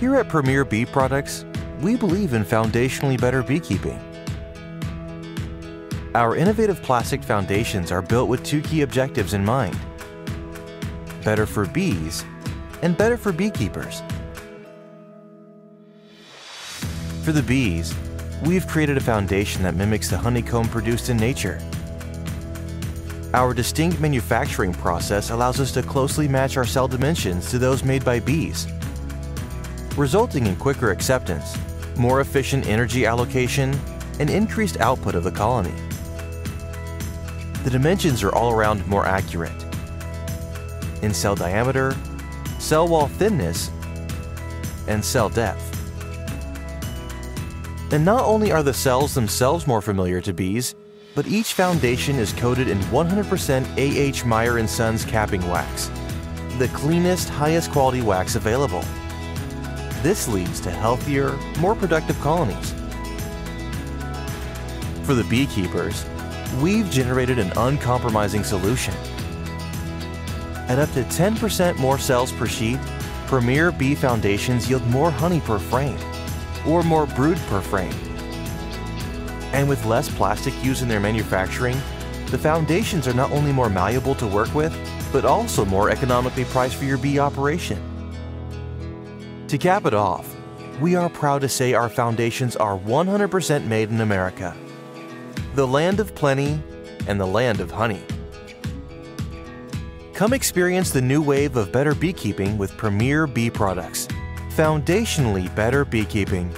Here at Premier Bee Products, we believe in foundationally better beekeeping. Our innovative plastic foundations are built with two key objectives in mind. Better for bees and better for beekeepers. For the bees, we've created a foundation that mimics the honeycomb produced in nature. Our distinct manufacturing process allows us to closely match our cell dimensions to those made by bees, resulting in quicker acceptance, more efficient energy allocation, and increased output of the colony. The dimensions are all around more accurate in cell diameter, cell wall thickness, and cell depth. And not only are the cells themselves more familiar to bees, but each foundation is coated in 100% A.H. Meyer & Sons capping wax, the cleanest, highest quality wax available. This leads to healthier, more productive colonies. For the beekeepers, we've generated an uncompromising solution. At up to 10% more cells per sheet, Premier Bee foundations yield more honey per frame, or more brood per frame. And with less plastic used in their manufacturing, the foundations are not only more malleable to work with, but also more economically priced for your bee operation. To cap it off, we are proud to say our foundations are 100% made in America, the land of plenty and the land of honey. Come experience the new wave of better beekeeping with Premier Bee Products. Foundationally better beekeeping.